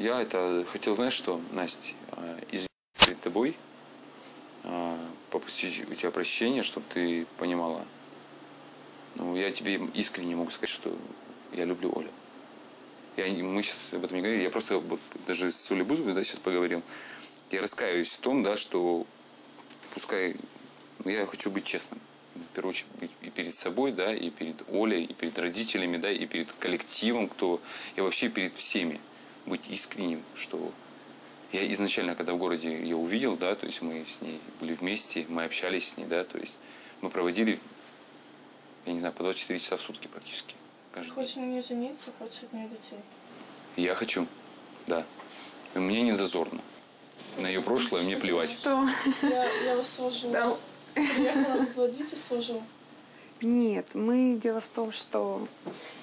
Я это хотел, знаешь что, Настя, а, извиниться перед тобой, а, попросить у тебя прощения, чтобы ты понимала. Ну, я тебе искренне могу сказать, что я люблю Олю. Я, мы сейчас об этом не говорили, я просто вот даже с Олей Бузовой да, сейчас поговорил. Я раскаиваюсь в том, да, что пускай ну, я хочу быть честным. В первую очередь и перед собой, да, и перед Олей, и перед родителями, да, и перед коллективом, кто, и вообще перед всеми. Быть искренним, что я изначально, когда в городе ее увидел, да, то есть мы с ней были вместе, мы общались с ней, да, то есть мы проводили, я не знаю, по 24 часа в сутки практически. каждый день. Хочешь на ней жениться, хочешь от нее детей. Я хочу, да. И мне не зазорно. На ее прошлое мне плевать. Что? Я, я вас свожу. Да. Приехала разводить и свожу. Нет, мы дело в том, что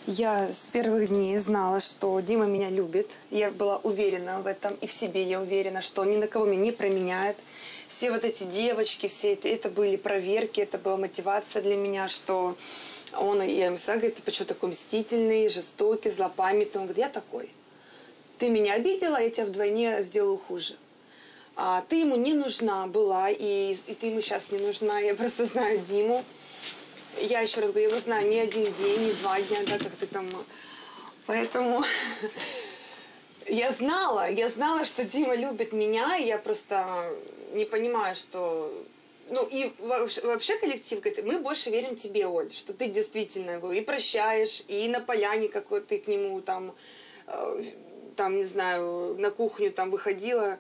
я с первых дней знала, что Дима меня любит. Я была уверена в этом, и в себе я уверена, что он ни на кого меня не променяет. Все вот эти девочки, все это, это были проверки, это была мотивация для меня, что он, я ему всегда говорю, ты почему такой мстительный, жестокий, злопамятный? Он говорит, я такой. Ты меня обидела, я тебя вдвойне сделаю хуже. А ты ему не нужна была, и, и ты ему сейчас не нужна. Я просто знаю Диму. Я еще раз говорю, я знаю не один день, не два дня, да, как ты там. Поэтому я знала, я знала, что Дима любит меня, и я просто не понимаю, что... Ну и вообще, коллектив говорит, мы больше верим тебе, Оль, что ты действительно его и прощаешь, и на поляне, как вот ты к нему там э, там, не знаю, на кухню там выходила,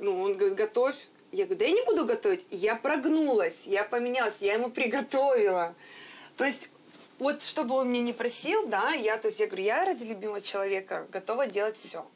ну, он говорит, готовь. Я говорю, да я не буду готовить. Я прогнулась, я поменялась, я ему приготовила. То есть, вот чтобы он мне не просил, да, я, то есть я говорю, я ради любимого человека готова делать все.